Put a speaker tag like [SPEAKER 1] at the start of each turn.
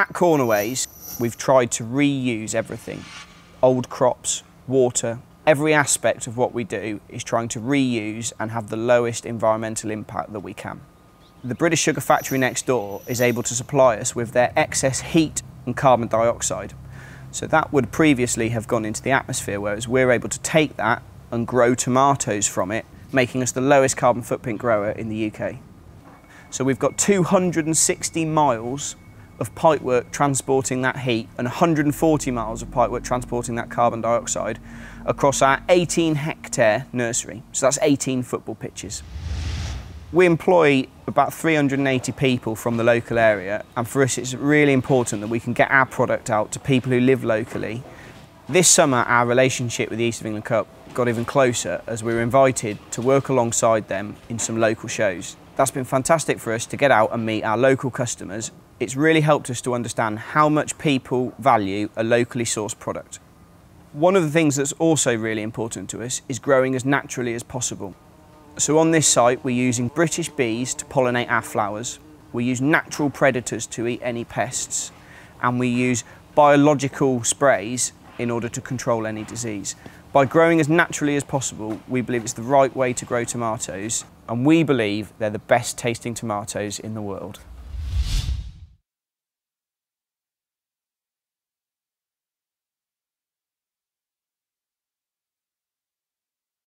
[SPEAKER 1] At Cornerways, we've tried to reuse everything. Old crops, water, every aspect of what we do is trying to reuse and have the lowest environmental impact that we can. The British Sugar Factory next door is able to supply us with their excess heat and carbon dioxide. So that would previously have gone into the atmosphere, whereas we're able to take that and grow tomatoes from it, making us the lowest carbon footprint grower in the UK. So we've got 260 miles of pipework transporting that heat and 140 miles of pipework transporting that carbon dioxide across our 18 hectare nursery. So that's 18 football pitches. We employ about 380 people from the local area and for us it's really important that we can get our product out to people who live locally. This summer our relationship with the East of England Co-op got even closer as we were invited to work alongside them in some local shows. That's been fantastic for us to get out and meet our local customers. It's really helped us to understand how much people value a locally sourced product. One of the things that's also really important to us is growing as naturally as possible. So on this site, we're using British bees to pollinate our flowers. We use natural predators to eat any pests. And we use biological sprays in order to control any disease. By growing as naturally as possible, we believe it's the right way to grow tomatoes. And we believe they're the best tasting tomatoes in the world.